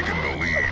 taken the lead.